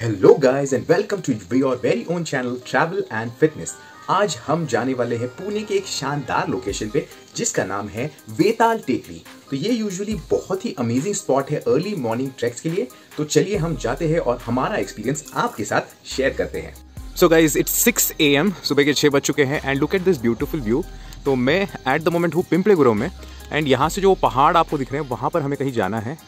Hello guys and welcome to your very own channel travel and fitness आज हम जाने वाले हैं पुणे के एक शानदार लोकेशन पे, जिसका नाम है वेताल टेकरी। तो ये यूजुअली बहुत ही अमेजिंग स्पॉट है अर्ली मॉर्निंग ट्रैक्स के लिए। तो चलिए हम जाते हैं और हमारा एक्सपीरियंस आपके साथ शेयर करते हैं। So guys it's six A M सुबह के छः बज चुके हैं and look at this beautiful view तो मैं एट द मोमेंट हूँ पिंपले गुरु में एंड यहाँ से जो पहाड़ आपको दिख रहे हैं, वहाँ पर हमें कहीं जाना है।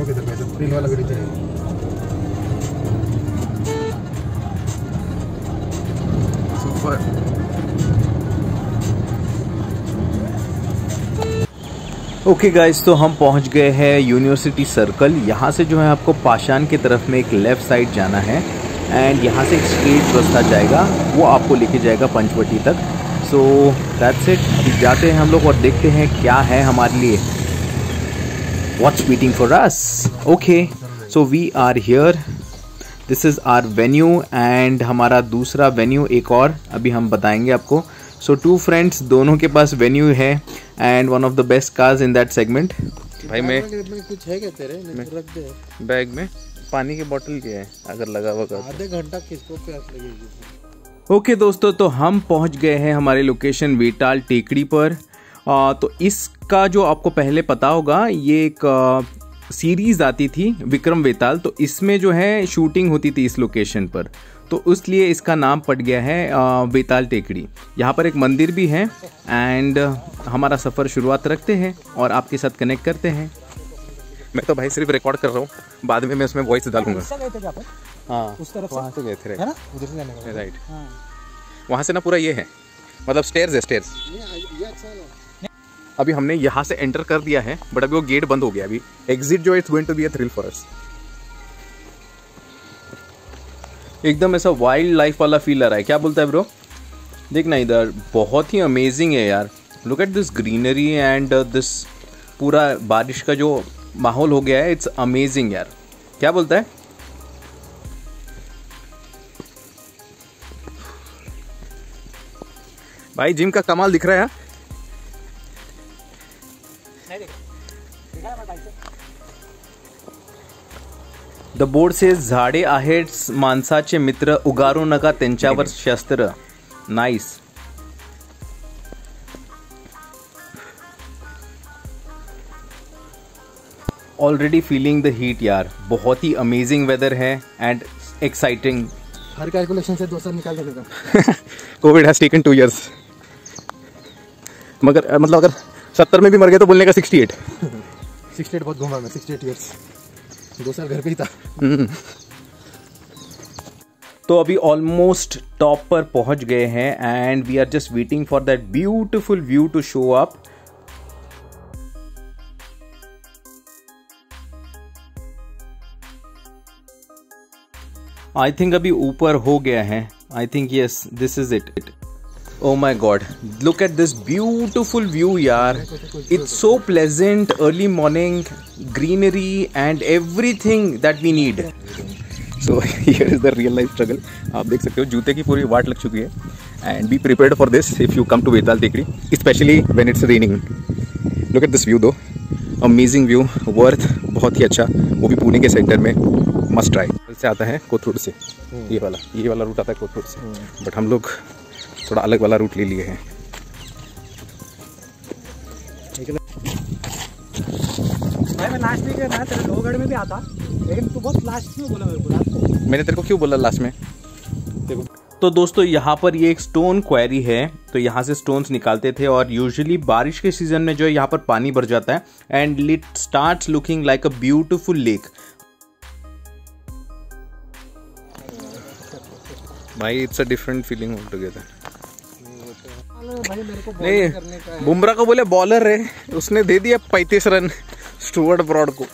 Luego que te metes primo a la grita. Super okay guys तो हम पहुँच गए हैं यूनिवर्सिटी सर्कल यहाँ से जो है आपको पाषाण की तरफ़ में एक लेफ़्ट साइड जाना है। एंड यहाँ से एक स्ट्रेट रास्ता जाएगा। वो आपको लेके जाएगा पंचवटी तक। सो दैट्स इट अभी जाते हैं हम लोग और देखते हैं क्या है हमारे लिए। What's waiting for us? Okay so we are here. This is our venue and हमारा दूसरा वेन्यू एक और अभी हम बताएँगे आपको. सो टू फ्रेंड्स दोनों के पास वेन्यू है and one of the best cars in that segment भाई मैं में कुछ है क्या तेरे? तो दे बैग में पानी की बोतल क्या है अगर लगा हुआ कर आधे घंटा किसको प्यास लगेगी? ओके okay, दोस्तों तो हम पहुँच गए हैं हमारे लोकेशन वेटाल टेकड़ी पर. तो इसका जो आपको पहले पता होगा ये एक सीरीज़ आती थी विक्रम वेताल तो इसमें जो है शूटिंग होती थी इस लोकेशन पर। तो इसलिए इसका नाम पड़ गया है वेताल टेकड़ी। यहाँ पर एक मंदिर भी है एंड हमारा सफ़र शुरुआत रखते हैं और आपके साथ कनेक्ट करते हैं। मैं तो भाई सिर्फ़ रिकॉर्ड कर रहा हूँ बाद में मैं उसमें वॉइस डालूँगा। हाँ उस तरफ़ वहाँ से गए थे है ना? उधर से जाने का राइट हाँ। वहाँ से ना पूरा ये है मतलब स्टेयर्स है स्टेयर्स ये ये अच्छा है। अभी हमने यहाँ से एंटर कर दिया है बट अभी वो गेट बंद हो गया अभी। एग्जिट जो it's going to be a thrill for us एकदम ऐसा वाइल्ड लाइफ वाला फील आ रहा है। क्या बोलता है ब्रो देखना इधर बहुत ही अमेजिंग है यार। Look at this greenery and this पूरा बारिश का जो माहौल हो गया है इट्स अमेजिंग यार। क्या बोलता है? भाई जिम का कमाल दिख रहा है द बोर्ड से झाडे आहेत माणसाचे मित्र उगारू नका त्यांच्यावर शस्त्र. Nice already feeling the heat यार बहुत ही अमेजिंग वेदर है एंड एक्साइटिंग हर कैलकुलेशन से दो साल निकाल का COVID has taken two years मगर मतलब अगर सत्तर में भी मर गए तो बोलने का सिक्सटी एट। सिक्सटी एट बहुत घूमा मैं सिक्सटी एट ईयर्स दो साल घर पे ही था। तो अभी ऑलमोस्ट टॉप पर पहुँच गए हैं and we are just waiting for that beautiful view to show up I think अभी ऊपर हो गया है। I think yes this is it it Oh my god, look at this beautiful view, yaar. It's so pleasant, early morning, greenery, and everything that we need. So here is the real life struggle आप देख सकते हो जूते की पूरी वाट लग चुकी है. And be prepared for this if you come to Vetal Tekdi specially when it's raining look at this view though amazing view worth बहुत ही अच्छा. वो भी पुणे के सेंटर में. मस्ट ट्राई से आता है कोथरूड से. ये वाला. ये वाला रूट आता है कोथरूड से. बट हम लोग थोड़ा अलग वाला रूट ले लिए हैं। भाई मैं लास्ट वीक मैं तेरे लोहगढ़ में भी आता। लेकिन तू बहुत लास्ट में बोला मेरे को? रात को मैंने तेरे को क्यों बोला लास्ट में? तो दोस्तों यहाँ पर ये एक स्टोन क्वेरी है तो यहाँ से स्टोन्स निकालते थे और यूजुअली बारिश के सीज़न में जो है यहाँ पर पानी भर जाता है। And it start looking like a beautiful lake भाई it's a different feeling altogether भाई मेरे को नहीं बुमराह को बोले बॉलर है उसने दे दिया पैंतीस रन स्टुअर्ट ब्रॉड को।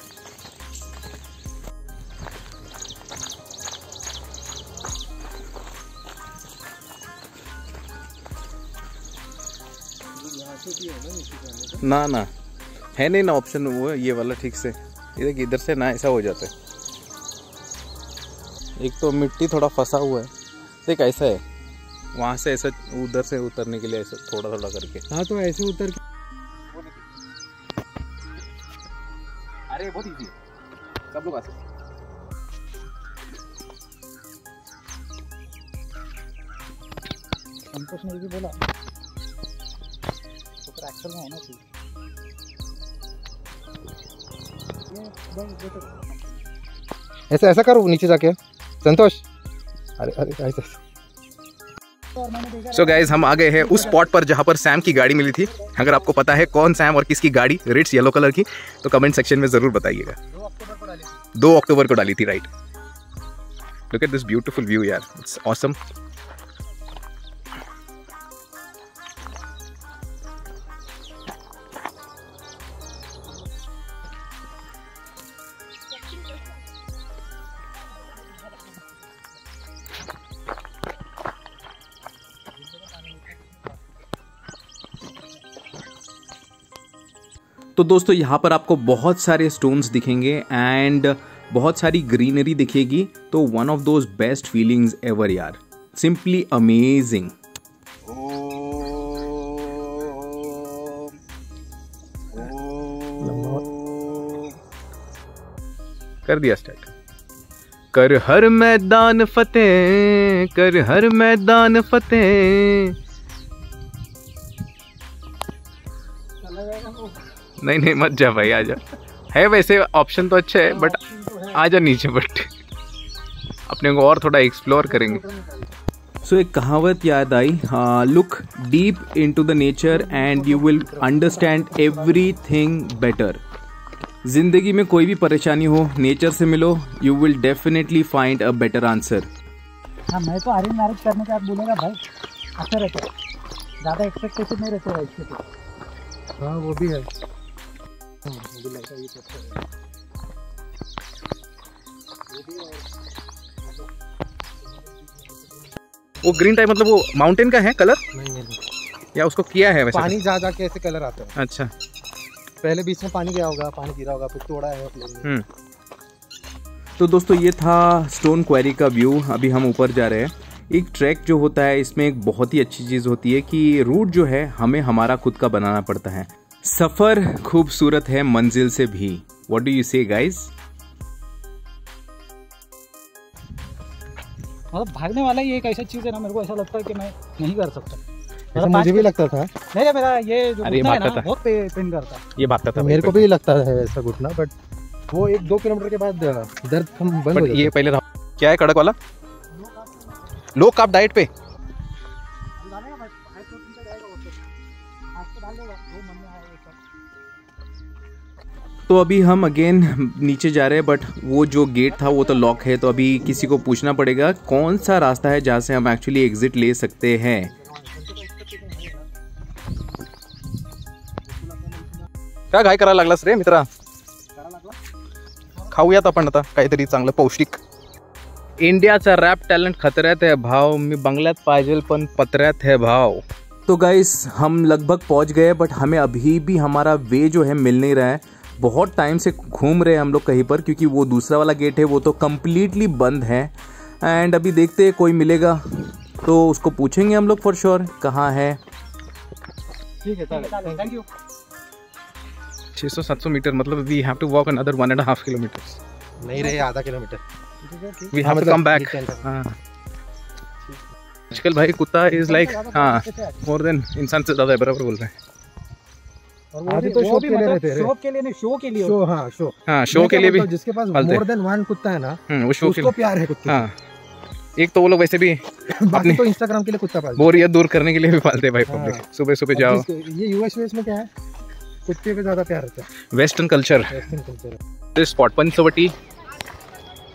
ना ना है नहीं ना ऑप्शन वो ये वाला ठीक से। देख इधर से ना ऐसा हो जाता है। एक तो मिट्टी थोड़ा फंसा हुआ है। देख ऐसा है। वहाँ से ऐसा उधर से उतरने के लिए ऐसा थोड़ा थोड़ा करके। हाँ तो ऐसे उतर के अरे बहुत इजी है। सब लोग आ सकते संतोष ने भी बोला। तो फिर एक्चुअल में होना चाहिए। देखो ऐसा ऐसा करो नीचे जाके। संतोष। अरे अरे ऐसा सो so गाइज़ हम आ गए हैं उस स्पॉट पर जहाँ पर सैम की गाड़ी मिली थी। अगर आपको पता है कौन सैम और किसकी गाड़ी रिट्स येलो कलर की तो कमेंट सेक्शन में ज़रूर बताइएगा। दो अक्टूबर को डाली थी right look at this beautiful view यार। इट्स ऑसम तो दोस्तों, यहाँ पर आपको बहुत सारे स्टोन्स दिखेंगे एंड बहुत सारी ग्रीनरी दिखेगी। तो one of those best feelings ever यार। सिंपली अमेजिंग कर दिया स्टार्ट कर हर मैदान फतेह, कर हर मैदान फतेह। नहीं नहीं मत जा भाई आजा है वैसे ऑप्शन तो अच्छा है बट आजा नीचे बट अपने को और थोड़ा एक्सप्लोर करेंगे। सो so, एक कहावत याद आई। Look deep into the nature and you will understand everything better ज़िंदगी में कोई भी परेशानी हो नेचर से मिलो you will definitely find a better answer हाँ मैं तो अरेंज मैरिज करने के बोलेगा भाई। अच्छा रहता है। ज़्यादा एक्सपेक्टेशन नहीं रहते वाइफ के तो। हाँ वो भी हाँ, मुझे लगता है ये अच्छा है वो ग्रीन टाइप मतलब वो माउंटेन का है कलर नहीं नहीं या उसको किया है वैसे? पानी जा जा के ऐसे कलर आता है। अच्छा। पहले बीच में पानी गया होगा पानी गिरा होगा फिर तोड़ा है हम्म। तो दोस्तों ये था स्टोन क्वेरी का व्यू अभी हम ऊपर जा रहे हैं। एक ट्रैक जो होता है इसमें एक बहुत ही अच्छी चीज़ होती है कि रूट जो है हमें हमारा खुद का बनाना पड़ता है। सफ़र खूबसूरत है मंजिल से भी। What do you say guys मतलब भागने वाला ही एक ऐसा चीज़ है ना मेरे को ऐसा लगता है कि मैं नहीं कर सकता। ऐसा मतलब मुझे भी लगता था। नहीं मेरा ये जो अरे, है भागता ना था। बहुत पे, पेन करता ये भागता था मेरे को भी लगता है ऐसा घुटना बट वो एक दो किलोमीटर के बाद दर्द हम बंद हो ये पहले था। क्या है कड़क वाला? लो कार्ब डाइट पे। तो अभी हम अगेन नीचे जा रहे हैं बट वो जो गेट था वो तो लॉक है तो अभी किसी को पूछना पड़ेगा कौन सा रास्ता है जहाँ से हम एक्चुअली एग्जिट ले सकते हैं। काय करायला लागलास रे मित्रा? खाऊयात आपण आता काहीतरी चांगलं पौष्टिक. इंडियाचा रॅप टॅलेंट खतऱ्यात आहे भाव मी बंगल्यात पाहिजे पण पत्र्यात है भाव. तो गाइस हम लगभग पहुँच गए बट हमें अभी भी हमारा वे जो है मिल नहीं रहा है। बहुत टाइम से घूम रहे हैं हम लोग कहीं पर क्योंकि वो दूसरा वाला गेट है वो तो कम्प्लीटली बंद है। एंड अभी देखते हैं कोई मिलेगा तो उसको पूछेंगे हम लोग फॉर श्योर कहाँ है। ठीक है थैंक यू 600 700 मीटर मतलब we have to walk another one and half kilometre नहीं रहे आधा kilometre we have to come back हाँ। आजकल भाई कुत्ता इज़ लाइक हाँ मोर देन इंसान से ज़्यादा है बराबर बोल रहे हैं। तो भी के लिए मतलब रहते हैं। शौक के लिए नहीं शो के लिए शो हाँ। शो। हाँ शो के लिए भी जिसके पास मोर देन वन कुत्ता है ना हम्म, वो शो के उसको लिए। प्यार है कुत्ते। हाँ। एक तो वो लोग वैसे भी बाकी तो इंस्टाग्राम के लिए कुत्ता पालते बोरियत दूर करने के लिए भी पालते हैं भाई हाँ। पब्लिक सुबह सुबह जाओ। ये यूएस यूएस में क्या है? कुत्ते पे ज़्यादा प्यार रहता है। वेस्टर्न कल्चर वेस्टर्न कल्चर ते स्पॉट पंचवटी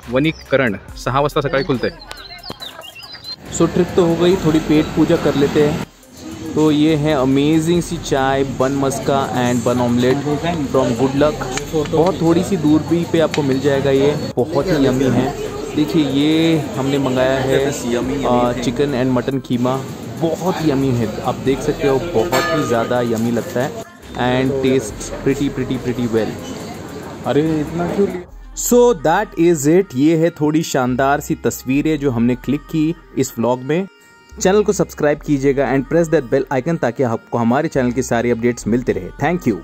वनीकरण सहा वाजता सकाळी खुलते। सो ट्रिप तो हो गई थोड़ी पेट पूजा कर लेते हैं। तो ये है अमेजिंग सी चाय bun maska and bun omelette from Good Luck बहुत थोड़ी सी दूर भी पे आपको मिल जाएगा ये। बहुत ही यमी है। देखिए, ये हमने मंगाया है चिकन एंड मटन कीमा बहुत ही यमी है। आप देख सकते हो, बहुत ही ज़्यादा यमी लगता है। And taste pretty pretty pretty well अरे, इतना क्यों सो दैट इज़ इट ये है थोड़ी शानदार सी तस्वीरें जो हमने क्लिक की इस व्लॉग में। चैनल को सब्सक्राइब कीजिएगा and press that bell icon ताकि आपको हमारे चैनल की सारी अपडेट्स मिलते रहे। Thank you.